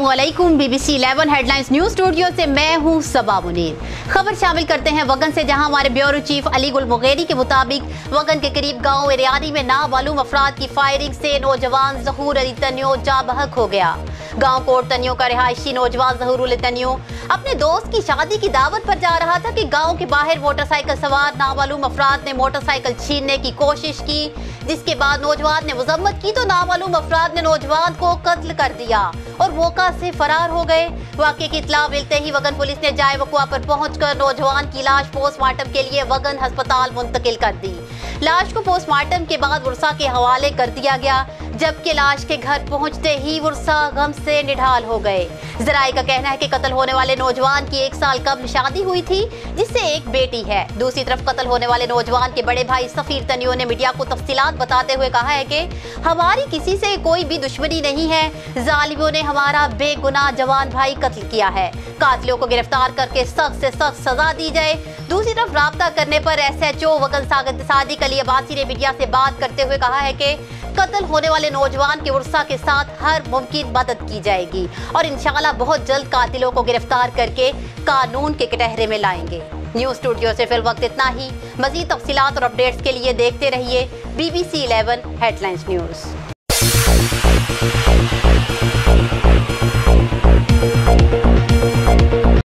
वालेकुम BBC 11 headlines news studio से मैं हूँ खबर शामिल करते हैं वगन से, जहाँ हमारे ब्यूरो चीफ अली गुल मुगेरी के मुताबिक वगन के करीब गाँव एरियानी में नामालूम अफराद की फायरिंग से नौजवान जहूर अली तनियो जा बहक हो गया। गाँव कोट तनियो का रिहायशी नौजवान जहूर अली तनियो अपने दोस्त की शादी की दावत पर जा रहा था कि गाँव के बाहर मोटरसाइकिल सवार नामालूम अफराद ने मोटरसाइकिल छीनने की कोशिश की, जिसके बाद नौजवान ने मजम्मत की तो नामालूम अफराद ने नौजवान को कत्ल कर दिया और मौका से फरार हो गए। वाक्य की इतला मिलते ही वगन पुलिस ने जाए वकुआ पर पहुंचकर नौजवान की लाश पोस्टमार्टम के लिए वगन अस्पताल मुंतकिल कर दी। लाश को पोस्टमार्टम के बाद वर्षा के हवाले कर दिया गया। जबकि लाश के घर पहुँचते ही वर्षा गम से निढाल हो गए। जराये का कहना है कि कत्ल होने वाले नौजवान की एक साल कम शादी हुई थी, जिससे एक बेटी है। दूसरी तरफ़ कत्ल होने वाले नौजवान के बड़े भाई सफीर तनियो ने मीडिया को तफसीलात बताते हुए कहा है कि हमारी किसी से कोई भी दुश्मनी नहीं है। जालिमों ने हमारा बेगुनाह जवान भाई कत्ल किया है। कातिलों को गिरफ़्तार करके सख्त से सख्त सजा दी जाए। दूसरी तरफ़ रबता करने पर S H O Wagan Sadiq Ali Abbasi ने मीडिया से बात करते हुए कहा है कि कत्ल होने वाले नौजवान के उर्सा के साथ हर मुमकिन मदद की जाएगी और इंशाल्लाह बहुत जल्द कातिलों को गिरफ़्तार करके कानून के कटहरे में लाएँगे। न्यूज़ स्टूडियो से फिल वक्त इतना ही। मजीद तफसीत और अपडेट्स के लिए देखते रहिए बीबीसी 11 हेडलाइंस न्यूज़।